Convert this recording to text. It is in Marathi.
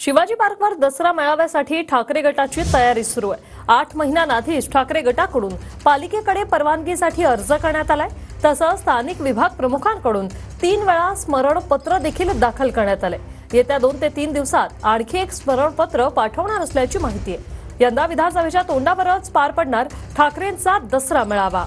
शिवाजी पार्कवर दसरा मेळाव्यासाठी ठाकरे गटाची तयारी सुरू आहे. आठ महिन्यांआधीच ठाकरे गटाकडून पालिकेकडे परवानगीसाठी अर्ज करण्यात आलाय. तसंच स्थानिक विभाग प्रमुखांकडून तीन वेळा स्मरणपत्र देखील दाखल करण्यात आले. येत्या दोन ते तीन दिवसात आणखी एक स्मरणपत्र पाठवणार असल्याची माहिती आहे. यंदा विधानसभेच्या तोंडावरच पार पडणार ठाकरेंचा दसरा मेळावा.